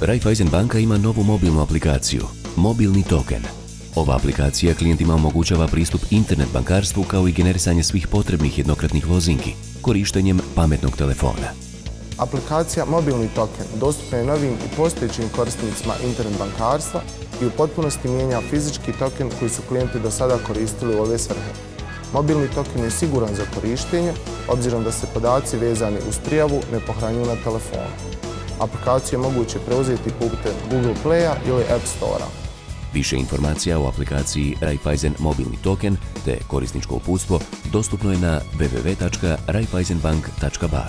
Raiffeisen banka ima novu mobilnu aplikaciju, mobilni token. Ova aplikacija klijentima omogućava pristup internet bankarstvu kao i generisanje svih potrebnih jednokratnih lozinki, korištenjem pametnog telefona. Aplikacija Mobilni token dostupna je novim i postojećim korisnicima internet bankarstva i u potpunosti mijenja fizički token koji su klijenti do sada koristili u ove svrhe. Mobilni token je siguran za korištenje, obzirom da se podaci vezani uz prijavu ne pohranjuju na telefonu. Aplikaciju je moguće preuzeti putem Google Playa ili App Store-a. Više informacija o aplikaciji Raiffeisen mobilni token te korisničko uputstvo dostupno je na www.raiffeisenbank.ba.